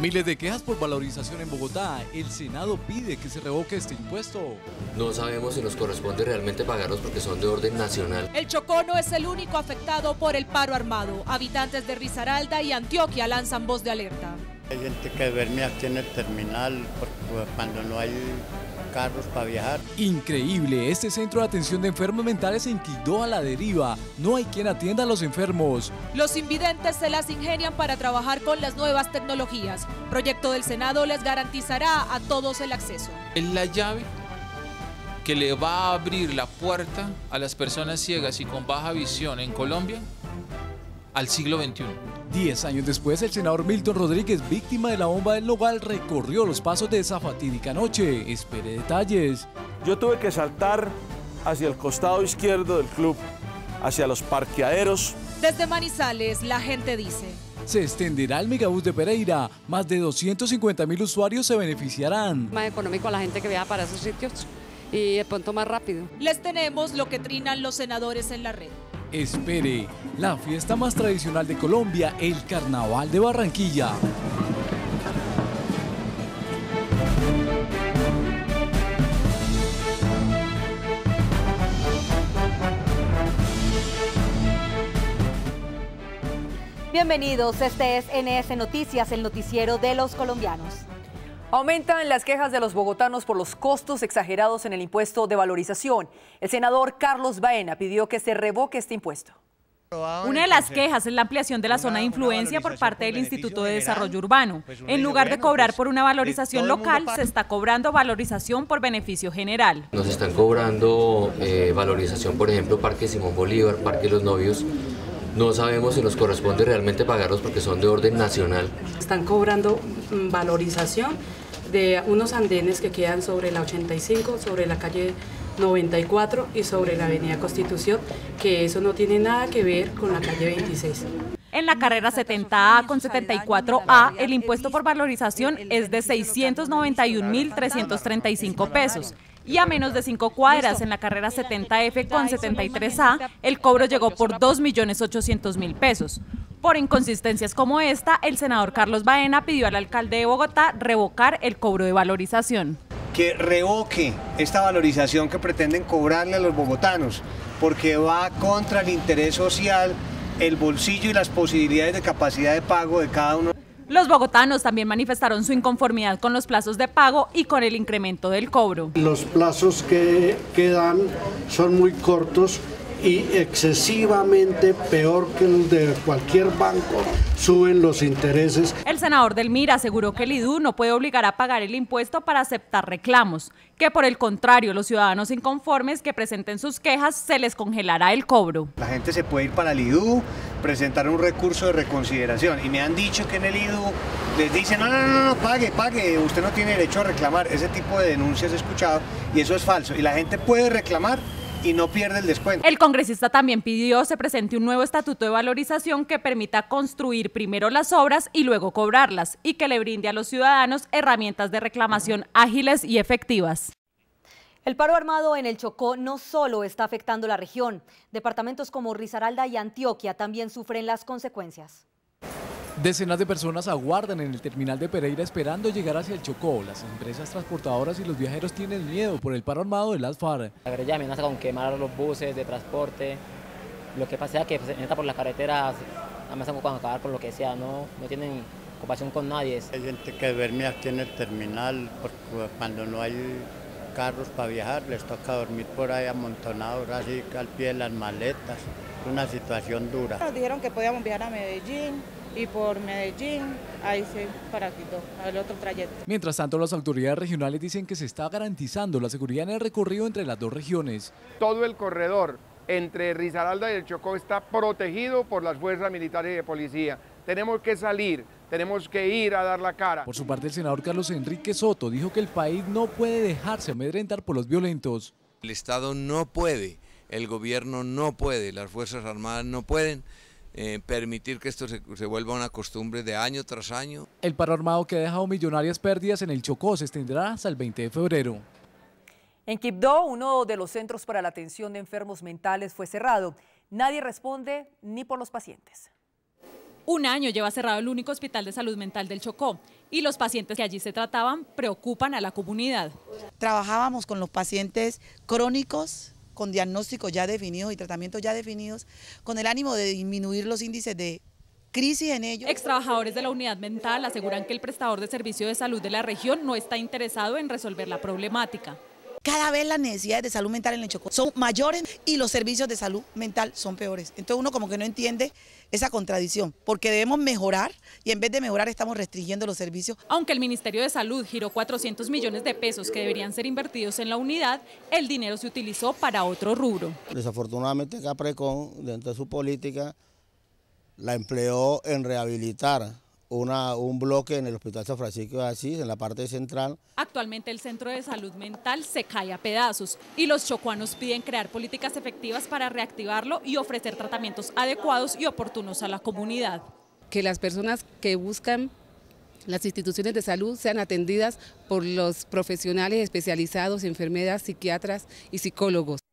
Miles de quejas por valorización en Bogotá. El Senado pide que se revoque este impuesto. No sabemos si nos corresponde realmente pagarlos porque son de orden nacional. El Chocó no es el único afectado por el paro armado. Habitantes de Risaralda y Antioquia lanzan voz de alerta. Hay gente que duerme aquí en el terminal porque cuando no hay carros para viajar. Increíble, este centro de atención de enfermos mentales se inclinó a la deriva. No hay quien atienda a los enfermos. Los invidentes se las ingenian para trabajar con las nuevas tecnologías. Proyecto del Senado les garantizará a todos el acceso. Es la llave que le va a abrir la puerta a las personas ciegas y con baja visión en Colombia al siglo XXI. Diez años después, el senador Milton Rodríguez, víctima de la bomba del Nogal, recorrió los pasos de esa fatídica noche. Espere detalles. Yo tuve que saltar hacia el costado izquierdo del club, hacia los parqueaderos. Desde Manizales, la gente dice. Se extenderá el megabús de Pereira. Más de 250 mil usuarios se beneficiarán. Más económico a la gente que viaja para esos sitios y de pronto más rápido. Les tenemos lo que trinan los senadores en la red. Espere, la fiesta más tradicional de Colombia, el Carnaval de Barranquilla. Bienvenidos, este es NS Noticias, el noticiero de los colombianos. Aumentan las quejas de los bogotanos por los costos exagerados en el impuesto de valorización. El senador Carlos Baena pidió que se revoque este impuesto. Una de las quejas es la ampliación de la zona de influencia por parte del Instituto de Desarrollo Urbano. En lugar de cobrar por una valorización local, se está cobrando valorización por beneficio general. Nos están cobrando eh, valorización, por ejemplo, Parque Simón Bolívar, Parque Los Novios. No sabemos si nos corresponde realmente pagarlos porque son de orden nacional. Están cobrando mm, valorización de unos andenes que quedan sobre la 85, sobre la calle 94 y sobre la avenida Constitución, que eso no tiene nada que ver con la calle 26. En la carrera 70A con 74A, el impuesto por valorización es de 691.335 pesos. Y a menos de cinco cuadras en la carrera 70F con 73A, el cobro llegó por 2.800.000 pesos. Por inconsistencias como esta, el senador Carlos Baena pidió al alcalde de Bogotá revocar el cobro de valorización. Que revoque esta valorización que pretenden cobrarle a los bogotanos, porque va contra el interés social, el bolsillo y las posibilidades de capacidad de pago de cada uno. Los bogotanos también manifestaron su inconformidad con los plazos de pago y con el incremento del cobro. Los plazos que quedan son muy cortos y excesivamente peor que el de cualquier banco, suben los intereses. El senador del MIR aseguró que el IDU no puede obligar a pagar el impuesto para aceptar reclamos, que por el contrario, los ciudadanos inconformes que presenten sus quejas se les congelará el cobro. La gente se puede ir para el IDU, presentar un recurso de reconsideración y me han dicho que en el IDU les dicen, no, no, no, no, pague, pague, usted no tiene derecho a reclamar. Ese tipo de denuncias he escuchado y eso es falso. Y la gente puede reclamar y no pierde el descuento. El congresista también pidió se presente un nuevo estatuto de valorización que permita construir primero las obras y luego cobrarlas y que le brinde a los ciudadanos herramientas de reclamación ágiles y efectivas. El paro armado en el Chocó no solo está afectando la región, departamentos como Risaralda y Antioquia también sufren las consecuencias. Decenas de personas aguardan en el terminal de Pereira esperando llegar hacia el Chocó. Las empresas transportadoras y los viajeros tienen miedo por el paro armado de las FARC. La guerrilla amenaza con quemar los buses de transporte. Lo que pasa es que se entra por las carreteras, amenazan con acabar con lo que sea, no, no tienen compasión con nadie. Hay gente que duerme aquí en el terminal porque cuando no hay carros para viajar les toca dormir por ahí amontonados así al pie de las maletas. Una situación dura. Nos dijeron que podíamos viajar a Medellín, y por Medellín, ahí se para Quito, al otro trayecto. Mientras tanto, las autoridades regionales dicen que se está garantizando la seguridad en el recorrido entre las dos regiones. Todo el corredor entre Risaralda y el Chocó está protegido por las fuerzas militares y de policía. Tenemos que salir, tenemos que ir a dar la cara. Por su parte, el senador Carlos Enrique Soto dijo que el país no puede dejarse amedrentar por los violentos. El Estado no puede, el gobierno no puede, las Fuerzas Armadas no pueden eh, permitir que esto se, se, vuelva una costumbre de año tras año. El paro armado que ha dejado millonarias pérdidas en el Chocó se extenderá hasta el 20 de febrero. En Quibdó, uno de los centros para la atención de enfermos mentales fue cerrado. Nadie responde ni por los pacientes. Un año lleva cerrado el único hospital de salud mental del Chocó y los pacientes que allí se trataban preocupan a la comunidad. Trabajábamos con los pacientes crónicos con diagnósticos ya definidos y tratamientos ya definidos, con el ánimo de disminuir los índices de crisis en ellos. Ex trabajadores de la unidad mental aseguran que el prestador de servicio de salud de la región no está interesado en resolver la problemática. Cada vez las necesidades de salud mental en el Chocó son mayores y los servicios de salud mental son peores. Entonces uno como que no entiende esa contradicción, porque debemos mejorar y en vez de mejorar estamos restringiendo los servicios. Aunque el Ministerio de Salud giró 400 millones de pesos que deberían ser invertidos en la unidad, el dinero se utilizó para otro rubro. Desafortunadamente Caprecon, dentro de su política, la empleó en rehabilitar una, un bloque en el Hospital San Francisco de Asís, en la parte central. Actualmente el Centro de Salud Mental se cae a pedazos y los chocuanos piden crear políticas efectivas para reactivarlo y ofrecer tratamientos adecuados y oportunos a la comunidad. Que las personas que buscan las instituciones de salud sean atendidas por los profesionales especializados, enfermeras, psiquiatras y psicólogos.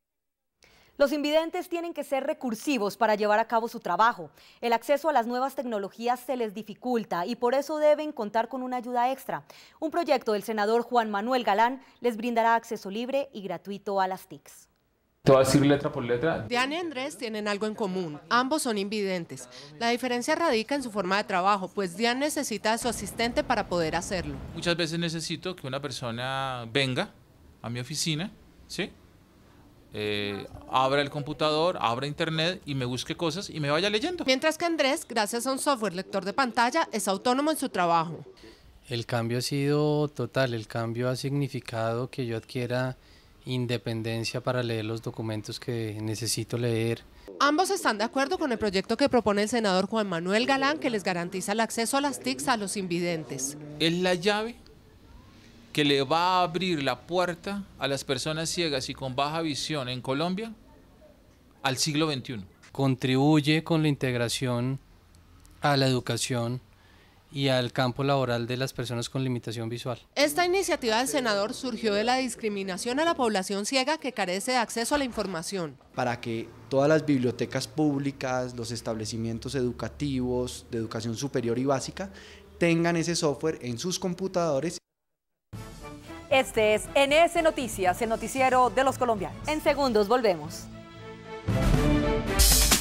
Los invidentes tienen que ser recursivos para llevar a cabo su trabajo. El acceso a las nuevas tecnologías se les dificulta y por eso deben contar con una ayuda extra. Un proyecto del senador Juan Manuel Galán les brindará acceso libre y gratuito a las TICs. Te voy a decir letra por letra. Diana y Andrés tienen algo en común. Ambos son invidentes. La diferencia radica en su forma de trabajo, pues Diana necesita a su asistente para poder hacerlo. Muchas veces necesito que una persona venga a mi oficina, ¿sí? Eh, abra el computador, abra internet y me busque cosas y me vaya leyendo. Mientras que Andrés, gracias a un software lector de pantalla, es autónomo en su trabajo. El cambio ha sido total, el cambio ha significado que yo adquiera independencia para leer los documentos que necesito leer. Ambos están de acuerdo con el proyecto que propone el senador Juan Manuel Galán que les garantiza el acceso a las TICs a los invidentes. Es la llave que le va a abrir la puerta a las personas ciegas y con baja visión en Colombia al siglo XXI. Contribuye con la integración a la educación y al campo laboral de las personas con limitación visual. Esta iniciativa del senador surgió de la discriminación a la población ciega que carece de acceso a la información. Para que todas las bibliotecas públicas, los establecimientos educativos de educación superior y básica tengan ese software en sus computadores este es NS Noticias, el noticiero de los colombianos. En segundos volvemos.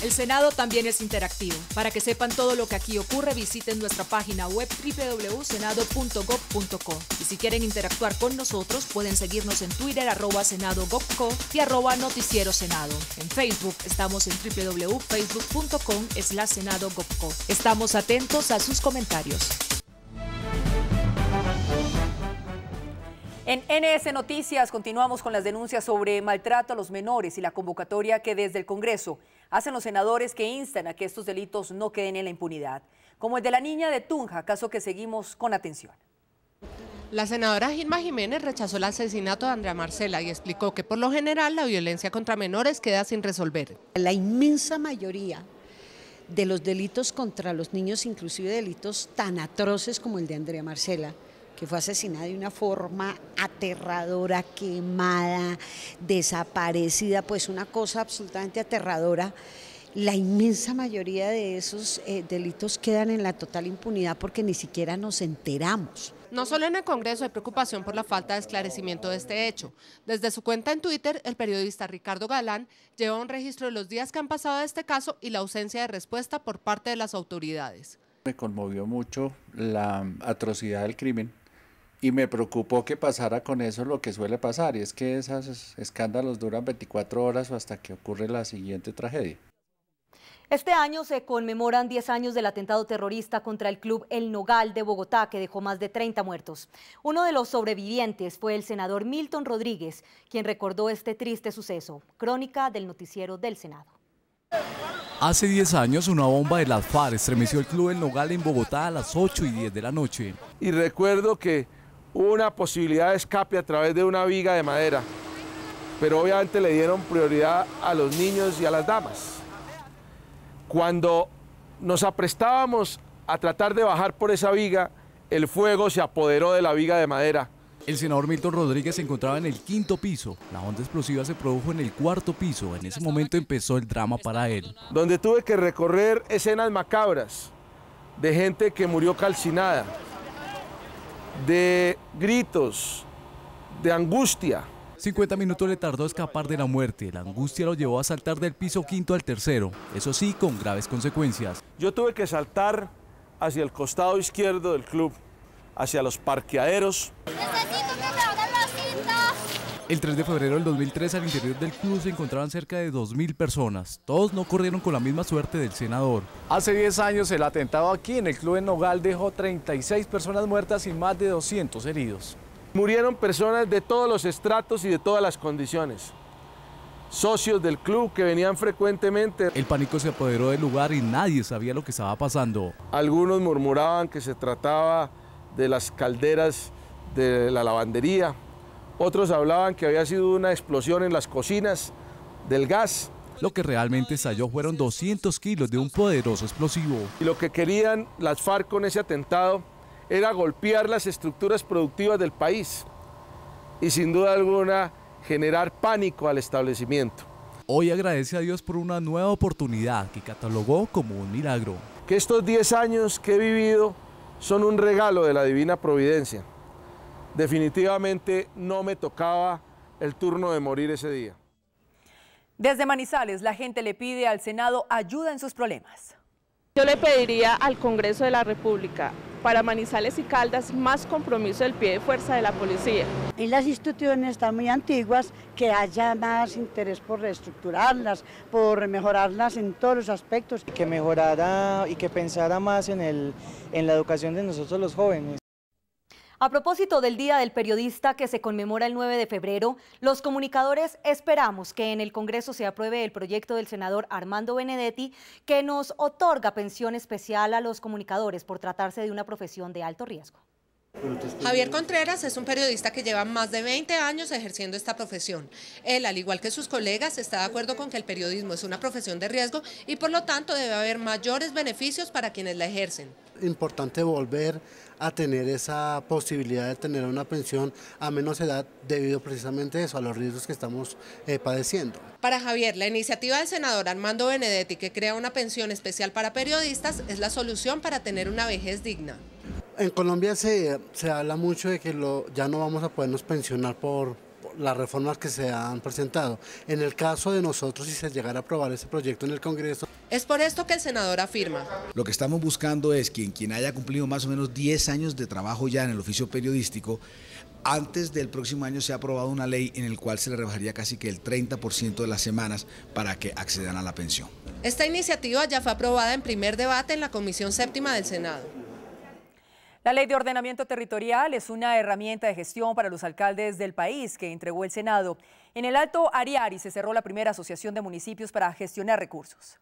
El Senado también es interactivo. Para que sepan todo lo que aquí ocurre, visiten nuestra página web www.senado.gov.co. Y si quieren interactuar con nosotros, pueden seguirnos en Twitter, arroba senado.gov.co y arroba noticiero senado. En Facebook estamos en www.facebook.com slash senado.gov.co. Estamos atentos a sus comentarios. En NS Noticias continuamos con las denuncias sobre maltrato a los menores y la convocatoria que desde el Congreso hacen los senadores que instan a que estos delitos no queden en la impunidad, como el de la niña de Tunja, caso que seguimos con atención. La senadora Gilma Jiménez rechazó el asesinato de Andrea Marcela y explicó que por lo general la violencia contra menores queda sin resolver. La inmensa mayoría de los delitos contra los niños, inclusive delitos tan atroces como el de Andrea Marcela, que fue asesinada de una forma aterradora, quemada, desaparecida, pues una cosa absolutamente aterradora. La inmensa mayoría de esos eh, delitos quedan en la total impunidad porque ni siquiera nos enteramos. No solo en el Congreso hay preocupación por la falta de esclarecimiento de este hecho. Desde su cuenta en Twitter, el periodista Ricardo Galán lleva un registro de los días que han pasado de este caso y la ausencia de respuesta por parte de las autoridades. Me conmovió mucho la atrocidad del crimen y me preocupó que pasara con eso lo que suele pasar, y es que esos escándalos duran 24 horas o hasta que ocurre la siguiente tragedia. Este año se conmemoran 10 años del atentado terrorista contra el club El Nogal de Bogotá, que dejó más de 30 muertos. Uno de los sobrevivientes fue el senador Milton Rodríguez, quien recordó este triste suceso. Crónica del noticiero del Senado. Hace 10 años una bomba de las FARC estremeció el club El Nogal en Bogotá a las 8 y 10 de la noche. Y recuerdo que una posibilidad de escape a través de una viga de madera, pero obviamente le dieron prioridad a los niños y a las damas. Cuando nos aprestábamos a tratar de bajar por esa viga, el fuego se apoderó de la viga de madera. El senador Milton Rodríguez se encontraba en el quinto piso. La onda explosiva se produjo en el cuarto piso. En ese momento empezó el drama para él. Donde tuve que recorrer escenas macabras de gente que murió calcinada, de gritos, de angustia. 50 minutos le tardó escapar de la muerte. La angustia lo llevó a saltar del piso quinto al tercero, eso sí, con graves consecuencias. Yo tuve que saltar hacia el costado izquierdo del club, hacia los parqueaderos. El 3 de febrero del 2003 al interior del club se encontraban cerca de 2.000 personas. Todos no corrieron con la misma suerte del senador. Hace 10 años el atentado aquí en el club en Nogal dejó 36 personas muertas y más de 200 heridos. Murieron personas de todos los estratos y de todas las condiciones. Socios del club que venían frecuentemente. El pánico se apoderó del lugar y nadie sabía lo que estaba pasando. Algunos murmuraban que se trataba de las calderas de la lavandería. Otros hablaban que había sido una explosión en las cocinas del gas. Lo que realmente estalló fueron 200 kilos de un poderoso explosivo. Y lo que querían las FARC con ese atentado era golpear las estructuras productivas del país y sin duda alguna generar pánico al establecimiento. Hoy agradece a Dios por una nueva oportunidad que catalogó como un milagro. Que estos 10 años que he vivido son un regalo de la divina providencia definitivamente no me tocaba el turno de morir ese día. Desde Manizales, la gente le pide al Senado ayuda en sus problemas. Yo le pediría al Congreso de la República para Manizales y Caldas más compromiso del pie de fuerza de la policía. Y las instituciones están muy antiguas, que haya más interés por reestructurarlas, por mejorarlas en todos los aspectos. Que mejorara y que pensara más en, el, en la educación de nosotros los jóvenes. A propósito del Día del Periodista que se conmemora el 9 de febrero, los comunicadores esperamos que en el Congreso se apruebe el proyecto del senador Armando Benedetti que nos otorga pensión especial a los comunicadores por tratarse de una profesión de alto riesgo. Javier Contreras es un periodista que lleva más de 20 años ejerciendo esta profesión. Él, al igual que sus colegas, está de acuerdo con que el periodismo es una profesión de riesgo y por lo tanto debe haber mayores beneficios para quienes la ejercen. Importante volver a tener esa posibilidad de tener una pensión a menos edad debido precisamente a eso, a los riesgos que estamos eh, padeciendo. Para Javier, la iniciativa del senador Armando Benedetti que crea una pensión especial para periodistas es la solución para tener una vejez digna. En Colombia se, se habla mucho de que lo, ya no vamos a podernos pensionar por, las reformas que se han presentado. En el caso de nosotros, si se llegara a aprobar ese proyecto en el Congreso. Es por esto que el senador afirma. Lo que estamos buscando es que quien haya cumplido más o menos 10 años de trabajo ya en el oficio periodístico, antes del próximo año se ha aprobado una ley en la cual se le rebajaría casi que el 30% de las semanas para que accedan a la pensión. Esta iniciativa ya fue aprobada en primer debate en la Comisión Séptima del Senado. La ley de ordenamiento territorial es una herramienta de gestión para los alcaldes del país que entregó el Senado. En el Alto Ariari se cerró la primera asociación de municipios para gestionar recursos.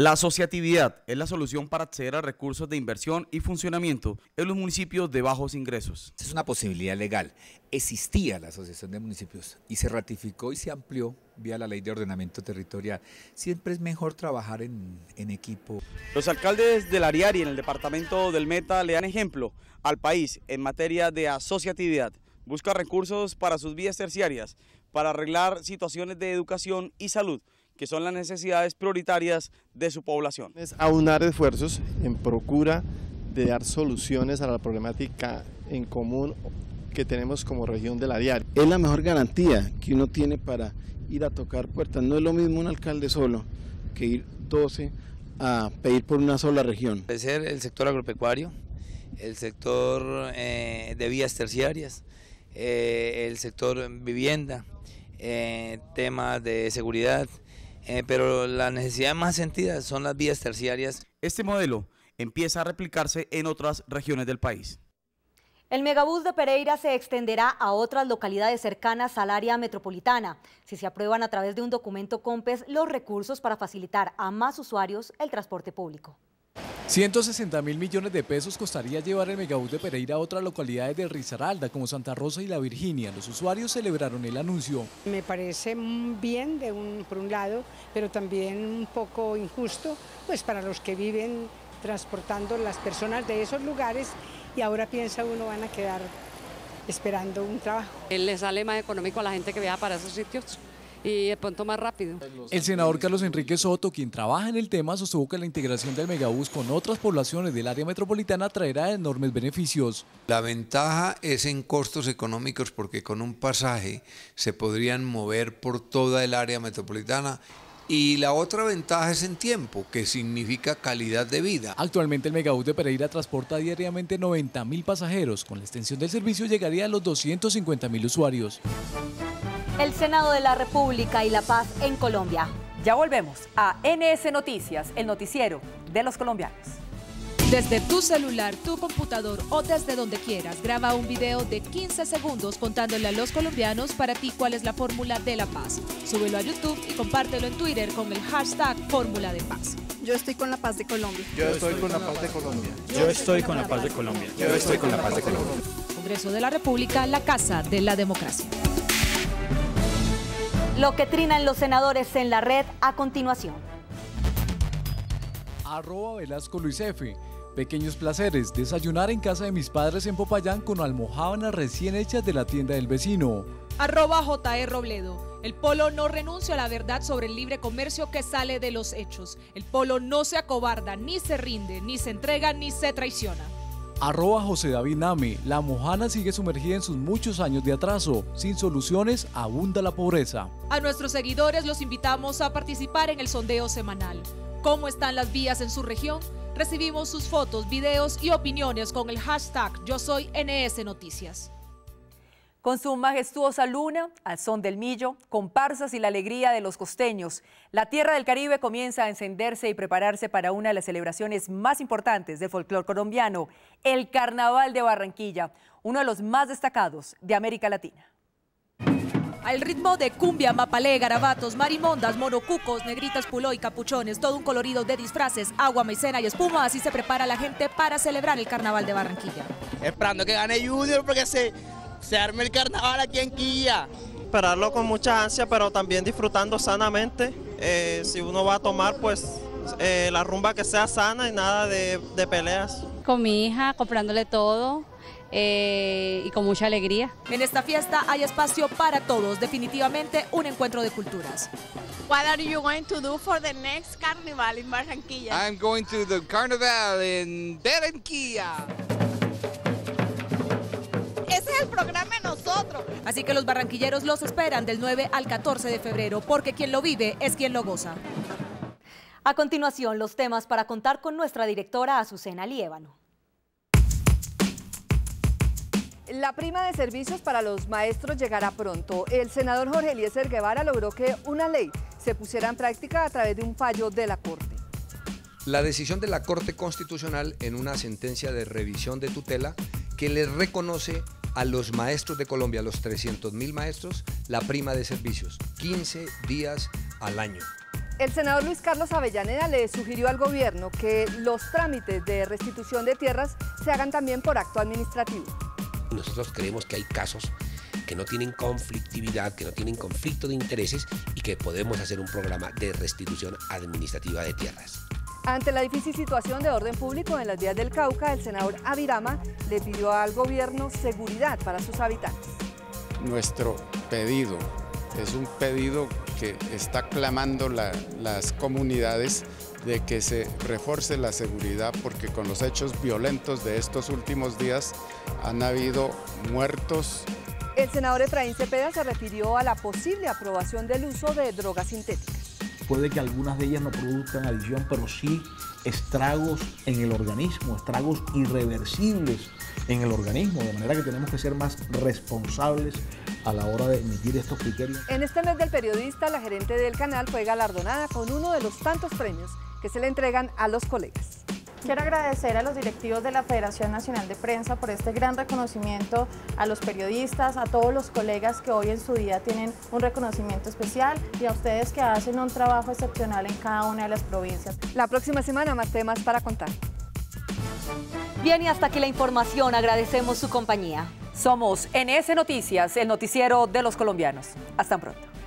La asociatividad es la solución para acceder a recursos de inversión y funcionamiento en los municipios de bajos ingresos. Es una posibilidad legal. Existía la Asociación de Municipios y se ratificó y se amplió vía la ley de ordenamiento territorial. Siempre es mejor trabajar en, equipo. Los alcaldes del Ariari en el departamento del Meta le dan ejemplo al país en materia de asociatividad. Busca recursos para sus vías terciarias, para arreglar situaciones de educación y salud que son las necesidades prioritarias de su población. Es aunar esfuerzos en procura de dar soluciones a la problemática en común que tenemos como región del Ariari. Es la mejor garantía que uno tiene para ir a tocar puertas. No es lo mismo un alcalde solo que ir 12 a pedir por una sola región. ser el sector agropecuario, el sector eh, de vías terciarias, eh, el sector vivienda, eh, temas de seguridad, eh, pero las necesidades más sentidas son las vías terciarias. Este modelo empieza a replicarse en otras regiones del país. El megabús de Pereira se extenderá a otras localidades cercanas al área metropolitana, si se aprueban a través de un documento COMPES los recursos para facilitar a más usuarios el transporte público. 160 mil millones de pesos costaría llevar el megabús de Pereira a otras localidades de Risaralda, como Santa Rosa y La Virginia. Los usuarios celebraron el anuncio. Me parece bien de un, por un lado, pero también un poco injusto pues para los que viven transportando las personas de esos lugares y ahora piensa uno van a quedar esperando un trabajo. Le sale más económico a la gente que viaja para esos sitios y de pronto más rápido. El senador Carlos Enrique Soto, quien trabaja en el tema, sostuvo que la integración del megabús con otras poblaciones del área metropolitana traerá enormes beneficios. La ventaja es en costos económicos porque con un pasaje se podrían mover por toda el área metropolitana y la otra ventaja es en tiempo, que significa calidad de vida. Actualmente el megabús de Pereira transporta diariamente 90 mil pasajeros. Con la extensión del servicio llegaría a los 250 mil usuarios. El Senado de la República y la paz en Colombia. Ya volvemos a NS Noticias, el noticiero de los colombianos. Desde tu celular, tu computador o desde donde quieras, graba un video de 15 segundos contándole a los colombianos para ti cuál es la fórmula de la paz. Súbelo a YouTube y compártelo en Twitter con el hashtag Fórmula de Paz. Yo estoy con la paz de Colombia. Yo estoy con la paz de Colombia. Yo estoy con la paz de Colombia. Yo estoy con la paz de Colombia. Congreso de la República, la Casa de la Democracia. Lo que trinan los senadores en la red a continuación. Arroba Velasco Luis F. Pequeños placeres, desayunar en casa de mis padres en Popayán con almohábanas recién hechas de la tienda del vecino. Arroba JE Robledo. El polo no renuncia a la verdad sobre el libre comercio que sale de los hechos. El polo no se acobarda, ni se rinde, ni se entrega, ni se traiciona. Arroba José David Name. La mojana sigue sumergida en sus muchos años de atraso. Sin soluciones, abunda la pobreza. A nuestros seguidores los invitamos a participar en el sondeo semanal. ¿Cómo están las vías en su región? Recibimos sus fotos, videos y opiniones con el hashtag Yo Soy NS Noticias. Con su majestuosa luna, al son del millo, comparsas y la alegría de los costeños, la tierra del Caribe comienza a encenderse y prepararse para una de las celebraciones más importantes del folclore colombiano, el Carnaval de Barranquilla, uno de los más destacados de América Latina. Al ritmo de cumbia, mapalé, garabatos, marimondas, monocucos, negritas, puló y capuchones, todo un colorido de disfraces, agua, maicena y espuma, así se prepara la gente para celebrar el Carnaval de Barranquilla. Esperando que gane Junior porque se, se arme el carnaval aquí en Quilla. Esperarlo con mucha ansia, pero también disfrutando sanamente. Eh, si uno va a tomar, pues eh, la rumba que sea sana y nada de, de peleas. Con mi hija, comprándole todo, eh, y con mucha alegría. En esta fiesta hay espacio para todos, definitivamente un encuentro de culturas. What are you going to do for the next carnival in Barranquilla? I'm going to the carnival in Barranquilla. Ese es el programa de nosotros. Así que los barranquilleros los esperan del 9 al 14 de febrero, porque quien lo vive es quien lo goza. A continuación, los temas para contar con nuestra directora Azucena Liévano. La prima de servicios para los maestros llegará pronto. El senador Jorge Eliezer Guevara logró que una ley se pusiera en práctica a través de un fallo de la Corte. La decisión de la Corte Constitucional en una sentencia de revisión de tutela que les reconoce a los maestros de Colombia, a los 300 mil maestros, la prima de servicios, 15 días al año. El senador Luis Carlos Avellaneda le sugirió al gobierno que los trámites de restitución de tierras se hagan también por acto administrativo. Nosotros creemos que hay casos que no tienen conflictividad, que no tienen conflicto de intereses y que podemos hacer un programa de restitución administrativa de tierras. Ante la difícil situación de orden público en las vías del Cauca, el senador Avirama le pidió al gobierno seguridad para sus habitantes. Nuestro pedido es un pedido que está clamando la, las comunidades de que se refuerce la seguridad porque con los hechos violentos de estos últimos días han habido muertos. El senador Efraín Cepeda se refirió a la posible aprobación del uso de drogas sintéticas. Puede que algunas de ellas no produzcan adicción, pero sí estragos en el organismo, estragos irreversibles en el organismo, de manera que tenemos que ser más responsables a la hora de emitir estos criterios. En este mes del periodista, la gerente del canal fue galardonada con uno de los tantos premios que se le entregan a los colegas. Quiero agradecer a los directivos de la Federación Nacional de Prensa por este gran reconocimiento, a los periodistas, a todos los colegas que hoy en su día tienen un reconocimiento especial y a ustedes que hacen un trabajo excepcional en cada una de las provincias. La próxima semana más temas para contar. Bien, y hasta aquí la información. Agradecemos su compañía. Somos NS Noticias, el noticiero de los colombianos. Hasta pronto.